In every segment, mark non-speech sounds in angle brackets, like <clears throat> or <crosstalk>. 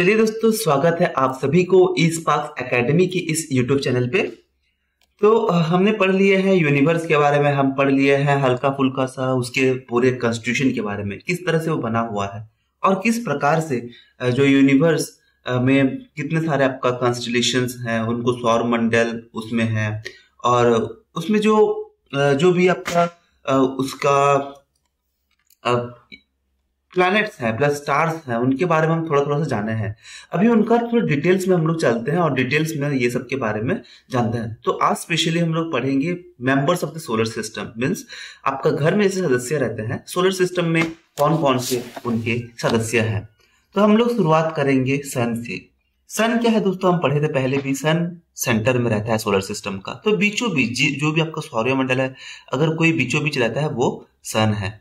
चलिए दोस्तों, स्वागत है आप सभी को ई स्पार्क एकेडमी की इस यूट्यूब चैनल पे। तो हमने पढ़ लिए हैं यूनिवर्स के बारे में, हम पढ़ लिए हैं हल्का फुल्का सा उसके पूरे कॉन्स्टिट्यूशन के बारे में, किस तरह से वो बना हुआ है और किस प्रकार से जो यूनिवर्स में कितने सारे आपका कॉन्स्टिलेशन हैं, उनको सौर मंडल उसमें है और उसमें जो जो भी आपका उसका प्लैनेट्स हैं प्लस स्टार्स हैं, उनके बारे में हम थोड़ा थोड़ा सा जाने हैं। अभी उनका थोड़ा डिटेल्स में हम लोग चलते हैं और डिटेल्स में ये सब के बारे में जानते हैं। तो आज स्पेशली हम लोग पढ़ेंगे members of the solar system means आपका घर में जैसे सदस्य रहते हैं सोलर सिस्टम में कौन कौन से उनके सदस्य हैं? तो हम लोग शुरुआत करेंगे सन से। सन क्या है दोस्तों? हम पढ़े थे पहले भी सन सेंटर में रहता है सोलर सिस्टम का। तो बीचों बीच जो भी आपका सौर्यमंडल है, अगर कोई बीचों बीच रहता है, वो सन है।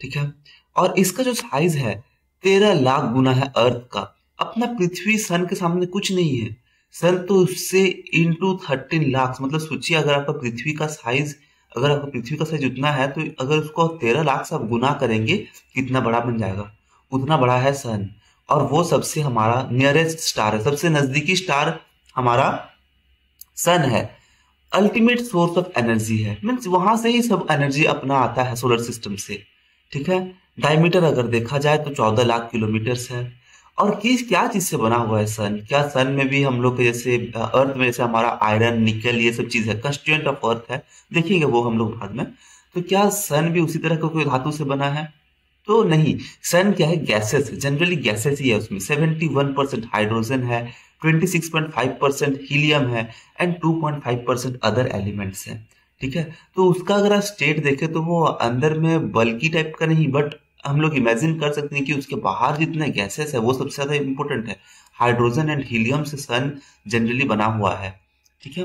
ठीक है? और इसका जो साइज़ है, तेरह लाख गुना है अर्थ का। अपना पृथ्वी सन के सामने कुछ नहीं है। सन तो उससे इंटू थर्टीन लाख मतलब सोचिए, अगर आपका पृथ्वी का साइज़ अगर आपका पृथ्वी का साइज़ उतना है तो अगर उसको तेरह लाख से आप गुना करेंगे, कितना बड़ा बन जाएगा? उतना बड़ा है सन और वो सबसे हमारा नियरेस्ट स्टार है। सबसे नजदीकी स्टार हमारा सन है। अल्टीमेट सोर्स ऑफ़ एनर्जी है। मीन्स वहाँ से ही सब एनर्जी अपना आता है सोलर सिस्टम से। ठीक है? डायमीटर अगर देखा जाए तो चौदह लाख किलोमीटर है। और किस क्या चीज़ से बना हुआ है सन क्या सन में भी हम लोग जैसे अर्थ में जैसे हमारा आयरन निकल ये सब चीज़ है। कंस्टिट्यूंट ऑफ़ अर्थ है। देखेंगे वो हम लोग बाद में। तो क्या सन भी उसी तरह का कोई धातु से बना है? तो नहीं। सन क्या है? गैसेस जनरली गैसेस ही है उसमें। 71 परसेंट हाइड्रोजन है 26.5 परसेंट हीलियम है एंड 2.5 परसेंट अदर एलिमेंट्स हैं। ठीक है? तो उसका अगर आप स्टेट देखें तो वो अंदर में बल्कि टाइप का नहीं बट हम लोग इमेजिन कर सकते हैं कि उसके बाहर जितने गैसेस है, वो सबसे ज़्यादा इंपॉर्टेंट है। हाइड्रोजन एंड हीलियम से सन जनरली बना हुआ है, ठीक है?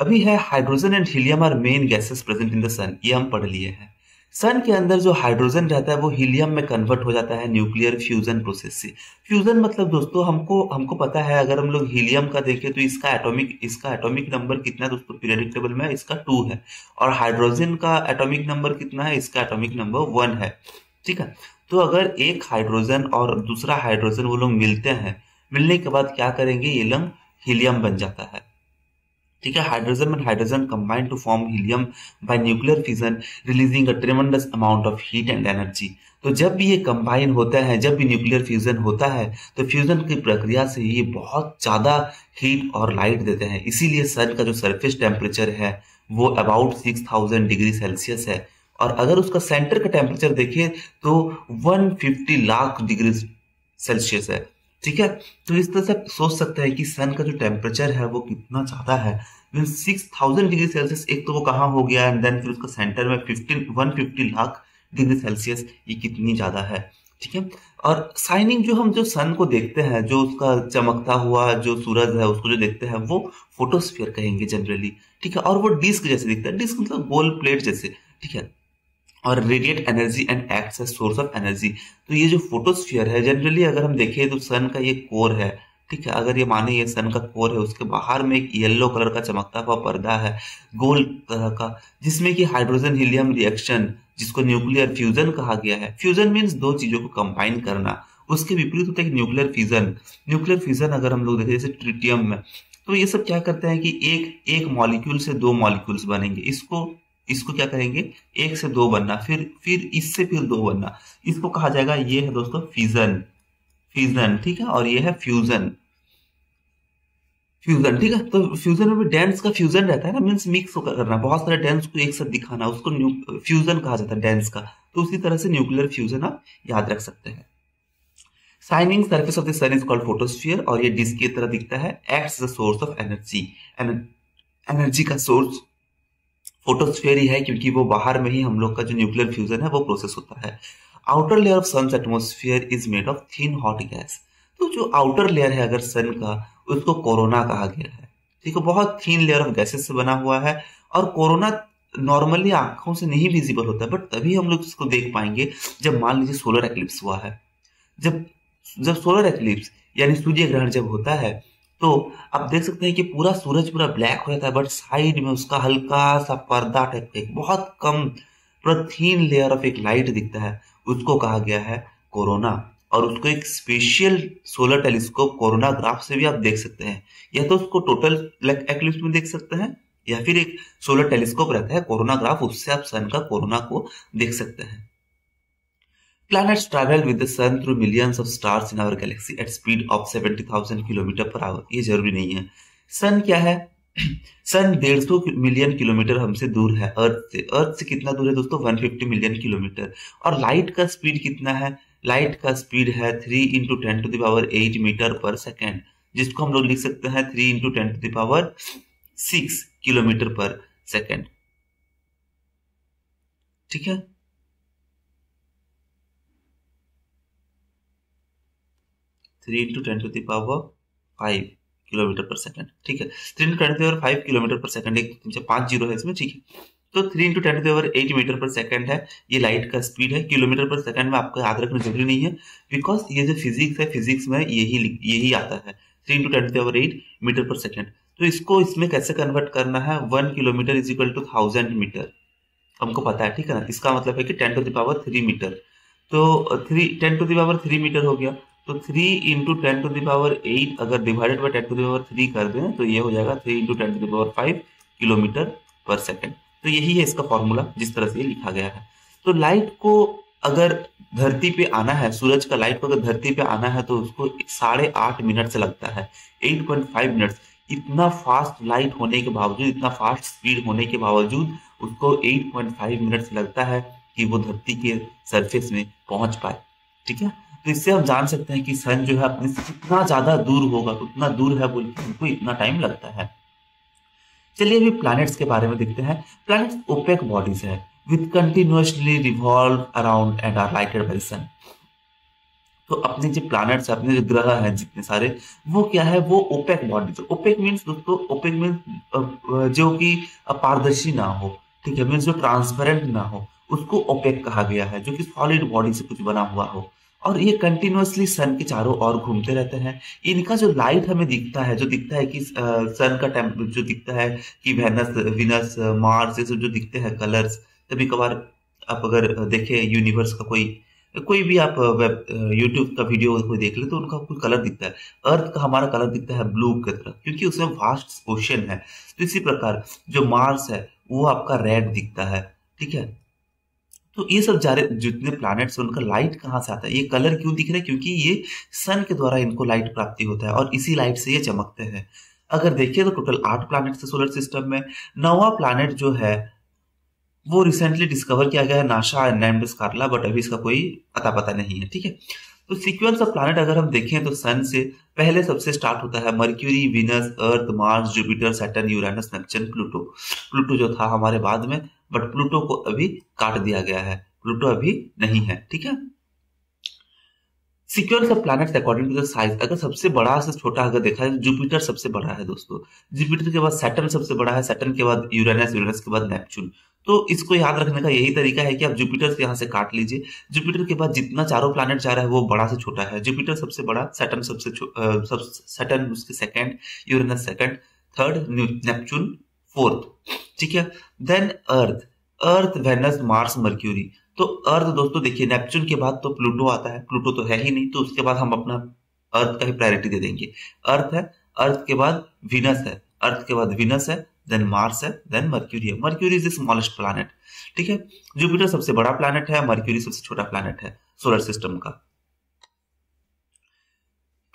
अभी है hydrogen and helium are main gases present in the sun ये हम पढ़ लिए हैं। सन के अंदर जो हाइड्रोजन रहता है, वो हीलियम में कन्वर्ट हो जाता है न्यूक्लियर फ्यूजन प्रोसेस से। फ्यूजन मतलब दोस्तों, हमको हमको पता है, अगर हम लोग हीलियम का देखें तो इसका एटॉमिक इसका एटॉमिक नंबर कितना है दोस्तों पीरियडिक टेबल में इसका टू है। और हाइड्रोजन का एटॉमिक नंबर कितना है? इसका एटॉमिक नंबर वन है। ठीक है? तो अगर एक हाइड्रोजन और दूसरा हाइड्रोजन वो लोग मिलते हैं, मिलने के बाद क्या करेंगे? ये लंग हीलियम बन जाता है। ठीक है hydrogen and hydrogen combine to form helium by nuclear fusion releasing a tremendous amount of heat and energy तो जब भी ये कंबाइन होता है, जब भी न्यूक्लियर फ्यूजन होता है तो फ्यूजन की प्रक्रिया से ये बहुत ज़्यादा हीट और लाइट देते हैं। इसीलिए सन का जो सरफेस टेम्परेचर है, वो about six thousand degree Celsius है। और अगर उसका सेंटर का टेम्परेचर देखें तो 150 लाख डिग्री सेल्सियस है। ठीक है? तो इस तरह से सोच सकते हैं कि सन का जो टेम्परेचर है वो कितना ज़्यादा है। सिक्स थाउज़ेंड डिग्री सेल्सियस एक तो वो कहाँ हो गया एंड देन फिर उसका सेंटर में fifteen one fifty lakh degree Celsius ये कितनी ज़्यादा है। ठीक है? और साइनिंग जो हम जो सन को देखते हैं, जो उसका चमकता हुआ, जो सूरज है, उसको जो देखते हैं, वो फोटोस्फियर कहेंगे जनरली ठीक है? और वो डिस्क जैसे दिखता है। डिस्क मतलब गोल प्लेट जैसे। ठीक है? और radiate energy and acts as source of energy तो ये जो फोटोस्फियर है जनरली अगर हम देखें तो सन का ये कोर है, ठीक है? अगर ये माने ये सन का कोर है, उसके बाहर में एक येलो कलर का चमकता हुआ पर्दा है गोल तरह का, जिसमें कि हाइड्रोजन हीलियम रिएक्शन जिसको न्यूक्लियर फ्यूजन कहा गया है। फ्यूजन मीन्स दो चीज़ों को कंबाइन करना। उसके विपरीत होता है न्यूक्लियर फ्यूजन न्यूक्लियर फ्यूजन अगर हम लोग देखें, जैसे ट्रिटियम में तो ये सब क्या करते हैं कि एक एक मॉलिक्यूल से दो मॉलिक्यूल्स बनेंगे। इसको इसको क्या करेंगे? एक से दो बनना, फिर फिर इससे फिर दो बनना। इसको कहा जाएगा, ये है दोस्तों फ्यूजन फ्यूजन ठीक है? और ये है फ्यूजन फ्यूजन ठीक है? तो फ्यूजन में डेंस का फ्यूजन रहता है ना? मीन्स मिक्स करना। बहुत सारे डेंस को एक साथ दिखाना, उसको फ्यूजन कहा जाता है डेंस का। तो उसी तरह से न्यूक्लियर फ्यूजन आप याद रख सकते हैं। Shining surface of the sun is called photosphere और ये डिस्क की तरह दिखता है। Acts the source of energy energy का सोर्स फोटोस्फेयर ही है क्योंकि वो बाहर में ही हम लोग का जो न्यूक्लियर फ्यूजन है वो प्रोसेस होता है। Outer layer of sun atmosphere is made of thin hot gas तो जो आउटर लेयर है, अगर सन का, उसको कोरोना कहा गया है। ठीक है, बहुत थीन लेयर ऑफ़ गैसेस से बना हुआ है और कोरोना नॉर्मली आँखों से नहीं विजिबल होता बट तभी हम लोग इसको देख पाएँगे जब मान लीजिए सोलर एक्लिप्स हुआ है। जब जब सोलर एक्लिप्स यानी सूर्य ग्रहण जब होता है तो आप देख सकते हैं कि पूरा सूरज पूरा ब्लैक हो जाता है बट साइड में उसका हल्का सा पर्दा टाइप का एक बहुत कम पूरा थीन लेयर ऑफ़ एक लाइट दिखता है। उसको कहा गया है कोरोना और उसको एक special solar telescope coronagraph से भी आप देख सकते हैं। या तो उसको टोटल एक्लिप्स में देख सकते हैं, या फिर एक सोलर टेलीस्कोप रहता है कोरोना ग्राफ उससे आप सन का कोरोना को देख सकते हैं। Planets travel with the sun through millions of stars in our galaxy at speed of 70,000 kilometre per hour ये ज़रूरी नहीं है। सन क्या है? <clears throat> सन डेढ़ सौ मिलियन किलोमीटर हमसे दूर है अर्थ से। अर्थ से कितना दूर है दोस्तों? 150 मिलियन किलोमीटर और लाइट का स्पीड कितना है? लाइट का स्पीड है three into ten to the power eight metre per second जिसको हम लोग लिख सकते हैं three into ten to the power six kilometre per second ठीक है? Three into ten to the power five kilometre per second ठीक है? Three into ten to five kilometre per second एक पाँच ज़ीरो है इसमें, ठीक है? तो three into ten to eight metre per second है, ये लाइट का स्पीड है किलोमीटर पर सेकंड में आपको याद रखना ज़रूरी नहीं है बिकॉज़ ये जो फिजिक्स है फिजिक्स में यही यही आता है three into ten to eight metre per second तो इसको इसमें कैसे कन्वर्ट करना है? One kilometre is equal to thousand metre हमको पता है, ठीक है ना? इसका मतलब है कि ten to the power three metre तो three ten to the power three metre हो गया तो three into ten to the power eight अगर divided by ten to the power three कर दें तो ये हो जाएगा three into ten to the power five kilometre per second तो यही है इसका फॉर्मूला जिस तरह से लिखा गया है। तो लाइट को अगर धरती पे आना है, सूरज का लाइट को अगर धरती पे आना है तो उसको साढ़े आठ मिनट से लगता है। एट पॉइंट फाइव मिनट इतना फास्ट लाइट होने के बावजूद, इतना फास्ट स्पीड होने के बावजूद, उसको एट पॉइंट फाइव मिनट लगता है कि वो धरती के सरफेस में पहुँच पाए। ठीक है? तो इससे हम जान सकते हैं कि सन जो है अपने कितना ज़्यादा दूर होगा उतना दूर है बोल के उनको इतना टाइम लगता है। चलिए अभी प्लैनेट्स के बारे में देखते हैं। प्लैनेट्स ओपेक बॉडीज है with continuously revolve around and are lighted by sun तो अपने जो प्लैनेट्स अपने जो ग्रह हैं, जितने सारे, वो क्या है? वो ओपेक बॉडीज ओपेक मीन्स दोस्तों ओपेक मीन्स जो कि पारदर्शी ना हो, ठीक है? मीन्स जो ट्रांसपेरेंट ना हो, उसको ओपेक कहा गया है, जो कि सॉलिड बॉडी से कुछ बना हुआ हो। और ये कंटिन्यूसली सन के चारों ओर घूमते रहते हैं। इनका जो लाइट हमें दिखता है, जो दिखता है कि सन का टेम्प जो दिखता है कि वेनस विनस मार्स ये सब जो दिखते हैं कलर्स कभी कभार आप अगर देखें यूनिवर्स का कोई कोई भी आप वेब यूट्यूब का वीडियो कोई देख ले तो उनका कोई कलर दिखता है। अर्थ का हमारा कलर दिखता है ब्लू की तरह, क्योंकि उसमें वास्ट ओशन है। तो इसी प्रकार जो मार्स है, वो आपका रेड दिखता है, ठीक है? तो ये सब जा रहे जितने प्लैनेट्स हैं, उनका लाइट कहाँ से आता है? ये कलर क्यों दिख रहा है? क्योंकि ये सन के द्वारा इनको लाइट प्राप्ति होता है और इसी लाइट से ये चमकते हैं। अगर देखिए तो टोटल आठ प्लैनेट है सोलर सिस्टम में। नवा प्लैनेट जो है, वो रिसेंटली डिस्कवर किया गया है नाशा एंड स्कारला बट अभी इसका कोई अता पता नहीं है, ठीक है? तो सीक्वेंस ऑफ़ प्लैनेट अगर हम देखें तो सन से पहले सबसे स्टार्ट होता है Mercury Venus Earth Mars Jupiter Saturn Uranus Neptune Pluto Pluto जो था हमारे बाद में बट प्लूटो को अभी काट दिया गया है। प्लूटो अभी नहीं है, ठीक है? Sequence of planets according to the size अगर सबसे बड़ा से छोटा अगर देखा जाए जुपिटर सबसे बड़ा है दोस्तों। जुपिटर के बाद सैटर्न सबसे बड़ा है सैटर्न के बाद यूरेनस यूरेनस के बाद नेपच्यून तो इसको याद रखने का यही तरीका है कि आप जुपिटर से यहाँ से काट लीजिए। जुपिटर के बाद जितना चारों प्लैनेट जा रहा है, वो बड़ा से छोटा है। जुपिटर सबसे बड़ा सैटर्न सबसे सब सैटर्न उसके second Uranus second third Neptune fourth, ठीक है? Then Earth Earth Venus Mars Mercury तो अर्थ दोस्तों, देखिए नेपच्यून के बाद तो प्लूटो आता है। प्लूटो तो है ही नहीं तो उसके बाद हम अपना अर्थ का ही प्रायोरिटी दे देंगे। अर्थ है अर्थ के बाद विनस है। अर्थ के बाद विनस है देन मार्स है देन मर्क्यूरी है। Mercury is the smallest planet ठीक है? जुपिटर सबसे बड़ा प्लैनेट है मर्क्यूरी सबसे छोटा प्लैनेट है सोलर सिस्टम का।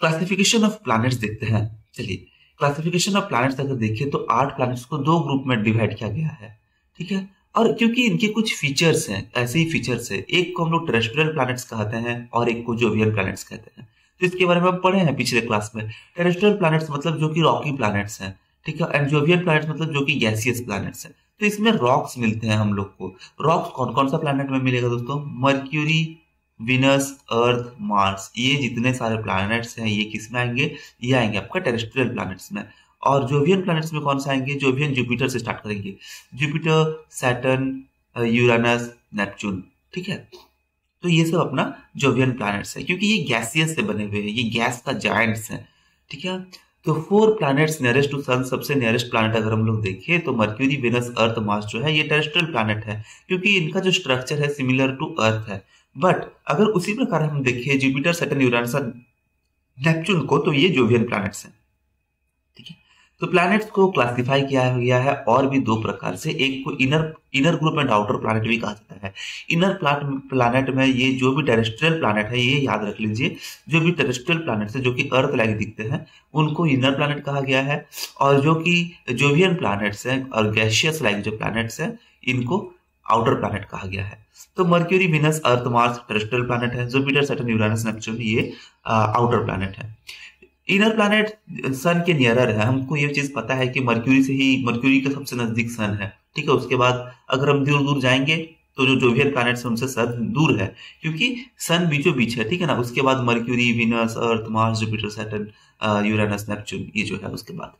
क्लासिफिकेशन ऑफ़ प्लैनेट्स देखते हैं। चलिए क्लासिफिकेशन ऑफ़ प्लैनेट्स अगर देखिए तो आठ प्लैनेट्स को दो ग्रुप में डिवाइड किया गया है, ठीक है? और क्योंकि इनके कुछ फीचर्स हैं, ऐसे ही फीचर्स है, एक को हम लोग टेरेस्ट्रियल प्लैनेट्स कहते हैं और एक को जोवियल प्लैनेट्स कहते हैं। तो इसके बारे में हम पढ़े हैं पिछले क्लास में। टेरेस्ट्रियल प्लैनेट्स मतलब जो कि रॉकी प्लैनेट्स हैं, ठीक है? एंड जोवियल प्लैनेट्स मतलब जो कि गैसियस प्लैनेट्स हैं। तो इसमें रॉक्स मिलते हैं हम लोग को। रॉक्स कौन कौन सा प्लैनेट में मिलेगा दोस्तों? मर्क्यूरी विनस अर्थ मार्स ये जितने सारे प्लैनेट्स हैं, ये किसमें आएँगे? ये आएँगे आपका टेरेस्ट्रियल प्लैनेट्स में। और जोवियन प्लैनेट्स में कौन सा आएँगे? जोवियन जुपिटर से स्टार्ट करेंगे। जुपिटर सैटर्न यूरानस नेपच्यून ठीक है? तो ये सब अपना जोवियन प्लैनेट्स है, क्योंकि ये गैसियस से बने हुए हैं, ये गैस का जायंट्स हैं, ठीक है? तो four planets nearest to sun सबसे नियरेस्ट प्लैनेट अगर हम लोग देखें तो मर्क्यूरी वेनस अर्थ मार्स जो है, ये टेरेस्ट्रियल प्लैनेट है, क्योंकि इनका जो स्ट्रक्चर है सिमिलर टू अर्थ है। बट अगर उसी प्रकार हम देखें जुपिटर सेटन यूरानस और नेपच्यून को तो ये जोवियन प्लैनेट्स हैं। ठीक है? तो प्लैनेट्स को क्लासिफाई किया गया है और भी दो प्रकार से। एक को inner inner group and outer planet भी कहा जाता है। इनर प्लैनेट में ये जो भी टेरेस्ट्रियल प्लैनेट है, ये याद रख लीजिए। जो भी टेरेस्ट्रियल प्लैनेट है, जो कि अर्थ लाइक दिखते हैं, उनको इनर प्लैनेट कहा गया है। और जो कि जोवियन प्लैनेट्स हैं और गैशियस लाइक जो प्लैनेट्स हैं, इनको आउटर प्लैनेट कहा गया है। तो Mercury, Venus, Earth, Mars, terrestrial planet है, जुपिटर, सैटर्न, यूरेनस, नेपच्यून, ये आउटर प्लैनेट है। इनर प्लैनेट, सन के नियरर है। हमको ये चीज़ पता है कि मर्क्यूरी से ही, मर्क्यूरी का सबसे नज़दीक सन है, ठीक है? उसके बाद अगर हम दूर दूर जाएँगे तो जो जोवियर प्लैनेट्स है, उनसे सन दूर है, क्योंकि सन बीचों बीच है, ठीक है ना? उसके बाद Mercury, Venus, Earth, Mars, Jupiter, Saturn Uranus, Neptune, ये जो है उसके बाद।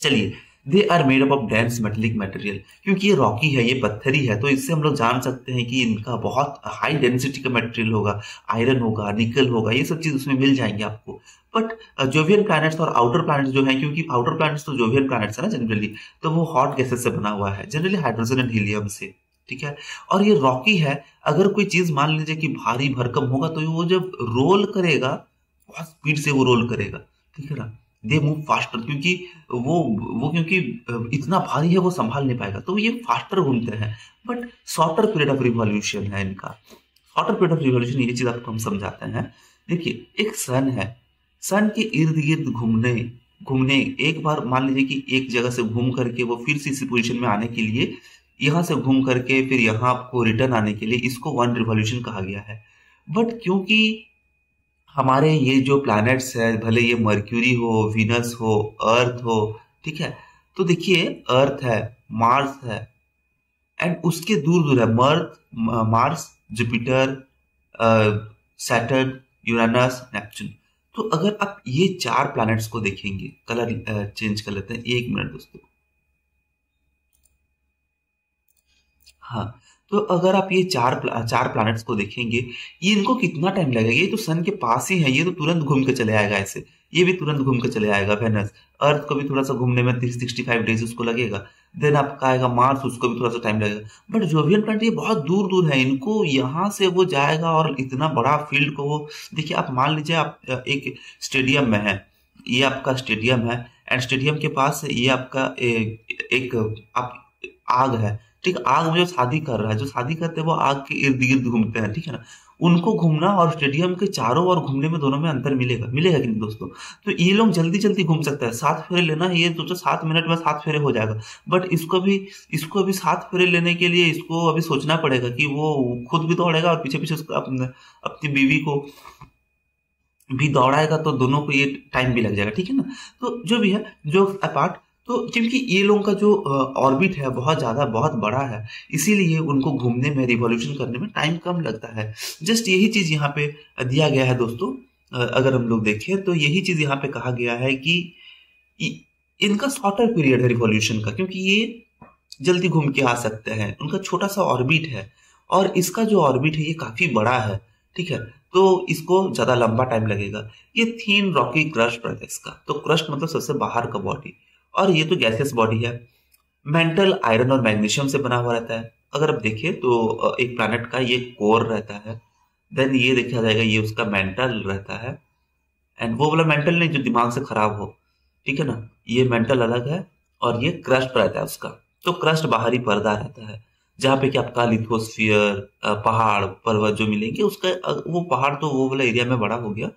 चलिए they are made up of dense metallic material क्योंकि ये रॉकी है, ये पत्थरी है तो इससे हम लोग जान सकते हैं कि इनका बहुत हाई डेंसिटी का मटेरियल होगा आयरन होगा निकल होगा, ये सब चीज़ उसमें मिल जाएँगे आपको। बट जोवियन प्लैनेट्स और आउटर प्लैनेट्स जो है, क्योंकि आउटर प्लैनेट्स तो जोवियन प्लैनेट्स है ना जनरली तो वो हॉट गैसेस से बना हुआ है जनरली हाइड्रोजन एंड हीलियम से, ठीक है? और ये रॉकी है, अगर कोई चीज़ मान लीजिए कि भारी भरकम होगा तो वो जब रोल करेगा, बहुत स्पीड से वो रोल करेगा, ठीक है ना? दे मूव फास्टर क्योंकि वो वो क्योंकि इतना भारी है, वो संभाल नहीं पाएगा। तो ये फास्टर घूमते हैं। But shorter period of revolution है इनका। शॉर्टर पीरियड ऑफ़ रिवॉल्यूशन ये चीज़ आपको हम समझाते हैं। देखिए, एक सन है। सन के इर्द गिर्द घूमने घूमने, एक बार मान लीजिए कि एक जगह से घूम करके, वो फिर से इसी पोजिशन में आने के लिए, यहाँ से घूम करके, फिर यहाँ आपको रिटर्न आने के लिए, इसको वन रिवॉल्यूशन कहा गया है। बट क्योंकि हमारे ये जो प्लैनेट्स है, भले ये मर्क्यूरी हो वीनस हो अर्थ हो, ठीक है? तो देखिए अर्थ है मार्स है एंड उसके दूर दूर है Earth Mars Jupiter Saturn Uranus Neptune तो अगर आप ये चार प्लैनेट्स को देखेंगे कलर चेंज कर लेते हैं, एक मिनट दोस्तों। हाँ तो अगर आप ये चार चार प्लैनेट्स को देखेंगे ये इनको कितना टाइम लगेगा? ये तो सन के पास ही है ये तो तुरंत घूम के चले आएगा ऐसे ये भी तुरंत घूम के चले आएगा वेनस अर्थ को भी थोड़ा सा घूमने में सिक्सटी फाइव डेज़ उसको लगेगा। देन आपका आएगा मार्स उसको भी थोड़ा सा टाइम लगेगा। बट जोवियन प्लानट ये बहुत दूर दूर है इनको यहाँ से वो जाएगा और इतना बड़ा फ़ील्ड को वो देखिए आप मान लीजिए आप एक स्टेडियम में है ये आपका स्टेडियम है एंड स्टेडियम के पास ये आपका एक, एक आप आग है। ठीक, आग में जो शादी कर रहा है, जो शादी करते हैं, वो आग के इर्द गिर्द घूमते हैं, ठीक है ना? उनको घूमना और स्टेडियम के चारों ओर घूमने में दोनों में अंतर मिलेगा मिलेगा कि नहीं दोस्तों? तो ये लोग जल्दी जल्दी घूम सकते हैं। सात फेरे लेना ये सोचो सात मिनट में सात फेरे हो जाएगा। बट इसको भी, इसको अभी सात फेरे लेने के लिए इसको अभी सोचना पड़ेगा कि वो खुद भी दौड़ेगा और पीछे पीछे उसको अपने, अपनी बीवी को भी दौड़ाएगा तो दोनों को ये टाइम भी लग जाएगा, ठीक है ना? तो जो भी है, जो अपार्ट तो क्योंकि ये लोगों का जो ऑर्बिट है, बहुत ज़्यादा, बहुत बड़ा है, इसीलिए उनको घूमने में रिवॉल्यूशन करने में टाइम कम लगता है। जस्ट यही चीज़ यहाँ पे दिया गया है दोस्तों अगर हम लोग देखें तो यही चीज़ यहाँ पे कहा गया है कि इनका शॉर्टर पीरियड है रिवॉल्यूशन का, क्योंकि ये जल्दी घूम के आ सकते हैं। उनका छोटा सा ऑर्बिट है, और इसका जो ऑर्बिट है, ये काफ़ी बड़ा है, ठीक है? तो इसको ज़्यादा लंबा टाइम लगेगा। ये थीन रॉकी क्रस्ट है का तो क्रस्ट मतलब सबसे बाहर का बॉडी और ये तो गैसियस बॉडी है। मेंटल आयरन और मैग्नीशियम से बना हुआ रहता है। अगर आप देखिए तो एक प्लानट का ये कोर रहता है। देन ये देखा जाएगा ये उसका मेंटल रहता है। एंड वो वाला मेंटल नहीं जो दिमाग से खराब हो। ठीक है ना? ये मेंटल अलग है और ये क्रस्ट रहता है उसका। तो क्रस्ट बाहरी पर्दा रहता है, जहाँ पे कि आपका लिथोस्फियर पहाड़, पर्वत जो मिलेंगे उसका वो पहाड़ तो वो वाला एरिया में बड़ा हो गया।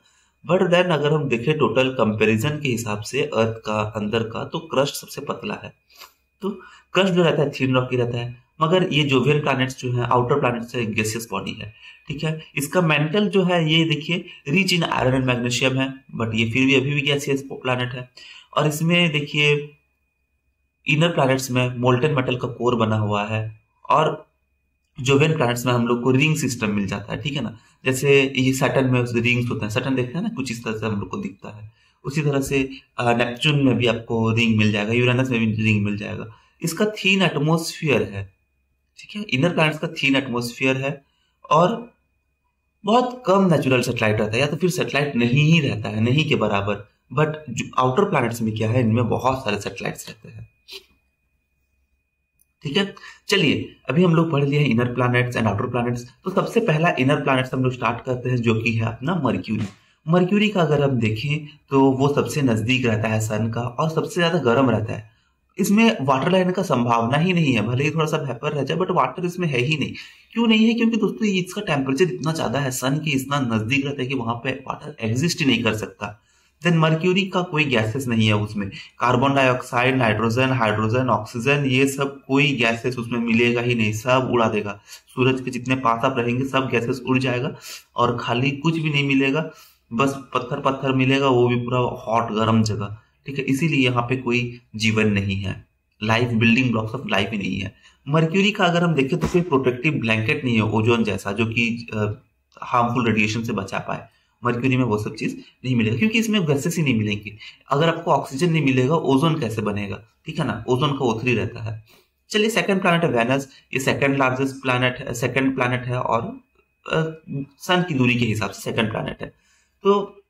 बट देन अगर हम देखें टोटल कंपैरिजन के हिसाब से अर्थ का, अंदर का तो क्रस्ट सबसे पतला है। तो क्रस्ट जो रहता है थीन रॉकी रहता है। मगर ये जोवियल प्लैनेट्स जो है आउटर प्लैनेट से गैसियस बॉडी है। ठीक है? इसका मेंटल जो है, ये देखिए rich in iron and magnesium है। बट ये फिर भी अभी भी गैसियस प्लैनेट है। और इसमें देखिए इनर प्लैनेट्स में मोल्टन मेटल का कोर बना हुआ है। और जोवियन प्लैनेट्स में हम लोग को रिंग सिस्टम मिल जाता है। ठीक है ना? जैसे ये सैटन में रिंग्स होते हैं। सैटन देखते हैं ना? कुछ इस तरह से हम लोग को दिखता है। उसी तरह से नेपच्यून में भी आपको रिंग मिल जाएगा। यूरेनस में भी रिंग मिल जाएगा। इसका थीन एटमोसफियर है। ठीक है? इनर प्लैनेट्स का थीन एटमोसफियर है और बहुत कम नेचुरल सेटेलाइट रहता है। या तो फिर सेटेलाइट नहीं ही रहता है, नहीं के बराबर। बट आउटर प्लैनेट्स में क्या है? इनमें बहुत सारे सैटेलाइट्स रहते हैं। ठीक है? चलिए, अभी हम लोग पढ़ लिए inner planets and outer planets तो सबसे पहला इनर प्लैनेट्स हम लोग स्टार्ट करते हैं, जो कि है अपना मर्क्यूरी मर्क्यूरी का अगर हम देखें तो वो सबसे नज़दीक रहता है सन का और सबसे ज़्यादा गर्म रहता है। इसमें वाटर लाइन का संभावना ही नहीं है, भले ही थोड़ा सा वेपर रह जाए बट वाटर इसमें है ही नहीं। क्यों नहीं है? क्योंकि दोस्तों इसका टेम्परेचर इतना ज़्यादा है सन के इतना नज़दीक रहता है कि वहाँ पे वाटर एग्जिस्ट ही नहीं कर सकता। देन मर्क्यूरी का कोई गैसेस नहीं है उसमें। Carbon dioxide nitrogen hydrogen oxygen ये सब कोई गैसेस उसमें मिलेगा ही नहीं, सब उड़ा देगा। सूरज के जितने पास आप रहेंगे, सब गैसेस उड़ जाएगा और खाली कुछ भी नहीं मिलेगा, बस पत्थर पत्थर मिलेगा, वो भी पूरा हॉट गर्म जगह। ठीक है, इसीलिए यहाँ पे कोई जीवन नहीं है। Life building blocks of life ही नहीं है। मर्क्यूरी का अगर हम देखें तो कोई प्रोटेक्टिव ब्लैंकेट नहीं है ओजोन जैसा, जो कि हार्मफुल रेडिएशन से बचा पाए। मर्क्यूरी में वो सब चीज़ नहीं मिलेगा, क्योंकि इसमें गैसेस ही नहीं मिलेंगे। अगर आपको ऑक्सीजन नहीं मिलेगा, ओजोन कैसे बनेगा? ठीक है ना? ओजोन का ओथरी रहता है। चलिए सेकंड प्लानट है वेनस ये सेकंड लार्जेस्ट प्लानट है सेकंड प्लानट है और सन की दूरी के हिसाब से सेकंड प्लानट है। तो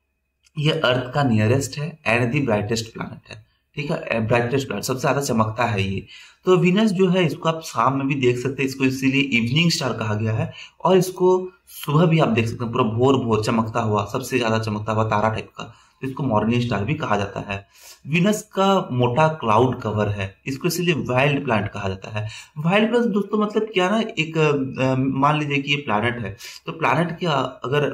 ये अर्थ का नियरेस्ट है एंड दी ब्राइटेस्ट प्लानट है। ठीक है? ब्राइटेस्ट प्लानट सबसे ज़्यादा चमकता है ये। तो विनस जो है, इसको आप शाम में भी देख सकते हैं, इसको इसीलिए इवनिंग स्टार कहा गया है, और इसको सुबह भी आप देख सकते हैं, पूरा भोर भोर चमकता हुआ, सबसे ज़्यादा चमकता हुआ तारा टाइप का तो इसको मॉर्निंग स्टार भी कहा जाता है। विनस का मोटा क्लाउड कवर है, इसको इसीलिए वाइल्ड प्लांट कहा जाता है। वाइल्ड प्लांट दोस्तों मतलब क्या ना, एक मान लीजिए कि ये प्लानट है तो प्लानट क्या, अगर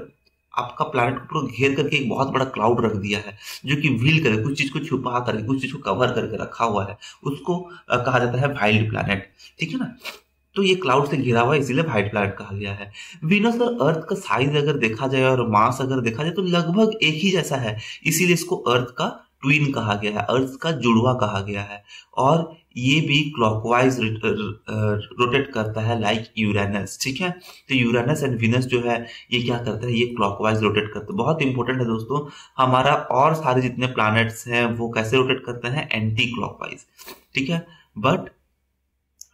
आपका प्लानट को पूरा घेर करके एक बहुत बड़ा क्लाउड रख दिया है, जो कि व्हील करके कुछ चीज़ को छुपा करके, कुछ चीज़ को कवर करके रखा हुआ है, उसको कहा जाता है वाइल्ड प्लानट ठीक है ना? तो ये क्लाउड से घिरा हुआ है, इसीलिए वाइट प्लानट कहा गया है। वीनस और अर्थ का साइज़ अगर देखा जाए और मास अगर देखा जाए तो लगभग एक ही जैसा है। इसीलिए इसको अर्थ का ट्विन कहा गया है अर्थ का जुड़वा कहा गया है। और ये भी क्लॉकवाइज रोटेट करता है लाइक यूरेनस ठीक है? तो यूरेनस एंड विनस जो है, ये क्या करता है? ये क्लॉकवाइज रोटेट करता है। बहुत इंपॉर्टेंट है दोस्तों, हमारा और सारे जितने प्लैनेट्स हैं, वो कैसे रोटेट करते हैं? एंटी क्लॉकवाइज ठीक है? बट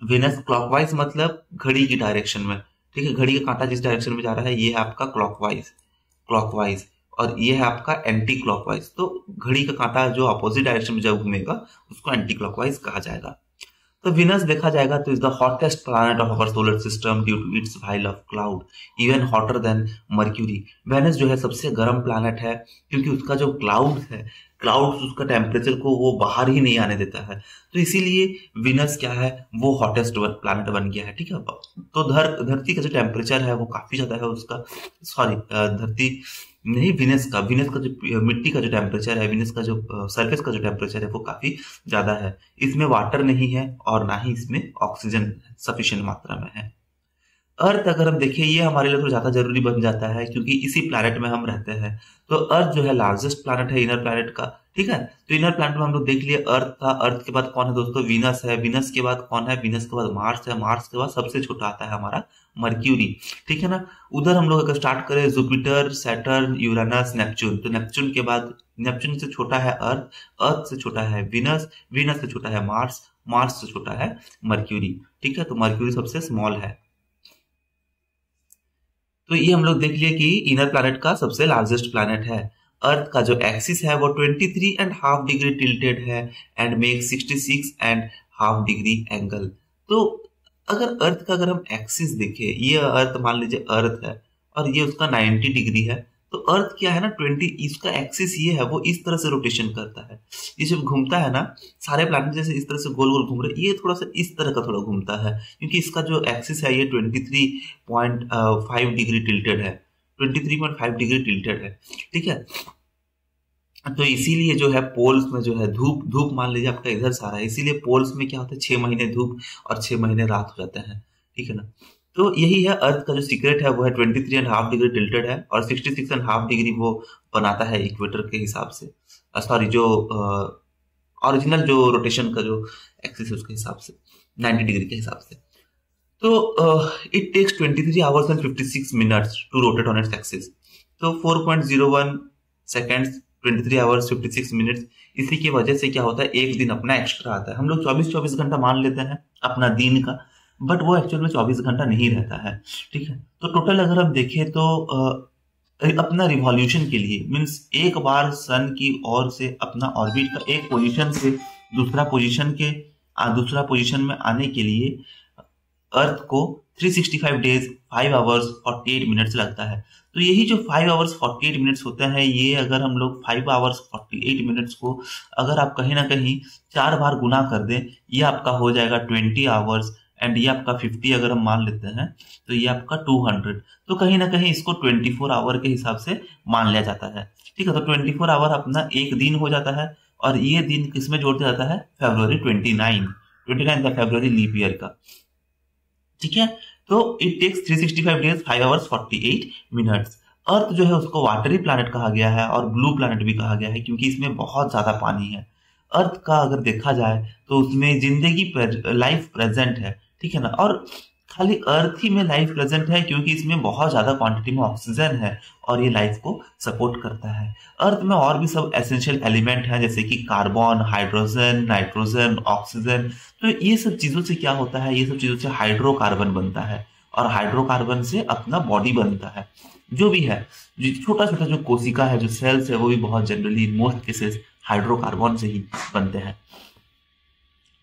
विनस क्लॉकवाइज मतलब घड़ी की डायरेक्शन में, ठीक है? घड़ी का कांटा जिस डायरेक्शन में जा रहा है, ये है आपका क्लॉकवाइज क्लॉकवाइज और ये है आपका एंटी क्लॉकवाइज तो घड़ी का कांटा जो अपोजिट डायरेक्शन में जब घूमेगा, उसको एंटी क्लॉकवाइज कहा जाएगा। तो विनस देखा जाएगा तो is the hottest planet of our solar system due to its veil of cloud even hotter than Mercury Venus जो है सबसे गर्म प्लैनेट है, क्योंकि उसका जो क्लाउड है क्लाउड उसका टेम्परेचर को वो बाहर ही नहीं आने देता है। तो इसीलिए विनस क्या है, वो हॉटेस्ट प्लैनेट बन गया है, ठीक है? तो धर धरती का जो टेम्परेचर है वो काफ़ी ज़्यादा है उसका। सॉरी धरती नहीं विनेस का विनेस का जो मिट्टी का जो टेम्परेचर है विनेस का जो सरफेस का जो टेम्परेचर है, वो काफ़ी ज़्यादा है। इसमें वाटर नहीं है और ना ही इसमें ऑक्सीजन सफिशियंट मात्रा में है। अर्थ अगर हम देखें, ये हमारे लिए थोड़ा ज़्यादा ज़रूरी बन जाता है, क्योंकि इसी प्लैनेट में हम रहते हैं। तो अर्थ जो है लार्जेस्ट प्लैनेट है इनर प्लैनेट का, ठीक है? तो इनर प्लैनेट में हम लोग देख लिए अर्थ था अर्थ के बाद कौन है दोस्तों? विनस है। विनस के बाद कौन है? विनस के बाद मार्स है। मार्स के बाद सबसे छोटा आता है हमारा मर्क्यूरी। ठीक है ना? उधर हम लोग अगर स्टार्ट करें जुपिटर सैटर्न यूरानस नेपच्यून तो नेपच्यून के बाद नेपच्यून से छोटा है अर्थ अर्थ से छोटा है विनस विनस से छोटा है मार्स मार्स से छोटा है मर्क्यूरी। ठीक है? तो मर्क्यूरी सबसे स्मॉल है। तो ये हम लोग देख लिए कि इनर प्लैनेट का सबसे लार्जेस्ट प्लैनेट है। अर्थ का जो एक्सिस है वो 23 एंड हाफ़ डिग्री टिल्टेड है and make 66 and half degree angle तो अगर अर्थ का अगर हम एक्सिस देखें, ये अर्थ मान लीजिए अर्थ है और ये उसका 90 डिग्री है तो अर्थ क्या है ना 20 इसका एक्सिस ये है, वो इस तरह से रोटेशन करता है। ये जब घूमता है ना, सारे प्लानिट जैसे इस तरह से गोल गोल घूम रहे, ये थोड़ा सा इस तरह का थोड़ा घूमता है, क्योंकि इसका जो एक्सिस है, ये 23.5 डिग्री टिल्टेड है 23.5 डिग्री टिल्टेड है, ठीक है? तो इसीलिए जो है पोल्स में जो है धूप धूप मान लीजिए आपका इधर सारा है, इसीलिए पोल्स में क्या होता है, छह महीने धूप और छह महीने रात हो जाते हैं, ठीक है ना? तो यही है अर्थ का जो सीक्रेट है, वो है twenty three and half degree tilted है, और sixty six and half degree वो बनाता है इक्वेटर के हिसाब से सॉरी जो ओरिजिनल जो रोटेशन का जो एक्सिस है उसके हिसाब से नाइन्टी डिग्री के हिसाब से। तो it takes twenty three hours and fifty six minutes to rotate on its axis तो four point zero one seconds twenty three hours fifty six minutes इसी की वजह से क्या होता है, एक दिन अपना एक्स्ट्रा आता है। हम लोग चौबीस चौबीस घंटा मान लेते हैं अपना दिन का बट वो एक्चुअल में चौबीस घंटा नहीं रहता है, ठीक है? तो टोटल अगर हम देखें तो अपना रिवॉल्यूशन के लिए मीन्स एक बार सन की ओर से अपना ऑर्बिट का एक पोजीशन से दूसरा पोजीशन के दूसरा पोजीशन में आने के लिए अर्थ को 365 डेज़ 5 आवर्स 48 मिनट्स लगता है। तो यही जो फाइव आवर्स 48 मिनट्स होता है, ये अगर हम लोग 5 आवर्स 48 मिनट्स को अगर आप कहीं ना कहीं चार बार गुना कर दें, ये आपका हो जाएगा 20 आवर्स एंड ये आपका 50 अगर हम मान लेते हैं तो ये आपका 200 तो कहीं ना कहीं इसको 24 आवर के हिसाब से मान लिया जाता है। ठीक है तो 24 आवर अपना एक दिन हो जाता है और ये दिन किसमें जोड़ दिया जाता है? फेब्रुवरी 29 29 का फेब्रुवरी लीप ईयर का। ठीक है तो it takes 365 days 5 hours 48 minutes earth जो है उसको वाटरी प्लैनेट कहा गया है और ब्लू प्लैनेट भी कहा गया है क्योंकि इसमें बहुत ज़्यादा पानी है। अर्थ का अगर देखा जाए तो उसमें ज़िंदगी लाइफ प्रेजेंट है, ठीक है ना? और खाली अर्थ ही में लाइफ प्रेजेंट है क्योंकि इसमें बहुत ज़्यादा क्वांटिटी में ऑक्सीजन है और ये लाइफ को सपोर्ट करता है। अर्थ में और भी सब एसेंशियल एलिमेंट है, जैसे कि कार्बन हाइड्रोजन नाइट्रोजन ऑक्सीजन तो ये सब चीज़ों से क्या होता है? ये सब चीज़ों से हाइड्रोकार्बन बनता है और हाइड्रोकार्बन से अपना बॉडी बनता है। जो भी है जो छोटा छोटा जो कोशिका है जो सेल्स है वो भी बहुत जनरली मोस्ट केसेस हाइड्रोकार्बन से ही बनते हैं।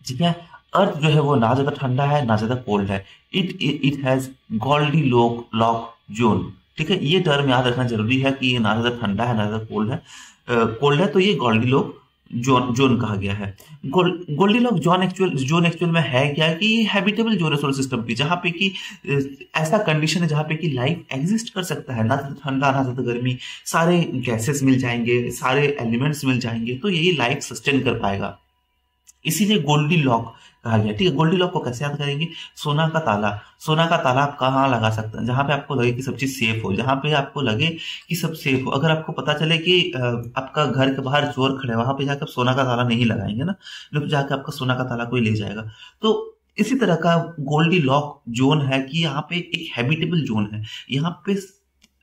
ठीक है? अर्थ जो है वो ना ज़्यादा ठंडा है ना ज़्यादा कोल्ड है। It it has Goldilocks lock zone ठीक है? ये टर्म याद रखना ज़रूरी है कि ये ना ज़्यादा ठंडा है ना ज़्यादा कोल्ड है। कोल्ड uh, है तो ये गोल्डी लॉक जोन जोन कहा गया है। Goldilocks zone actual zone actual में है क्या कि ये हैबिटेबल जोन है सोलर सिस्टम की, जहाँ पे कि ऐसा कंडीशन है जहाँ पे कि लाइफ एग्जिस्ट कर सकता है। ना ज़्यादा ठंडा ना ज़्यादा गर्मी, सारे गैसेस मिल जाएँगे, सारे एलिमेंट्स मिल जाएँगे तो यही लाइफ सस्टेन कर पाएगा। इसीलिए गोल्डी लॉक कहा गया ठीक है, गोल्डी लॉक को कैसे याद करेंगे? सोना का ताला। सोना का ताला आप कहाँ लगा सकते हैं? जहाँ पे आपको लगे कि सब चीज़ सेफ़ हो, जहाँ पे आपको लगे कि सब सेफ़ हो। अगर आपको पता चले कि आपका घर के बाहर चोर खड़े वहाँ पे जाकर सोना का ताला नहीं लगाएँगे ना तो जाके आपका सोना का ताला कोई ले जाएगा। तो इसी तरह का गोल्डी लॉक जोन है कि यहाँ पे एक हैबिटेबल जोन है। यहाँ पे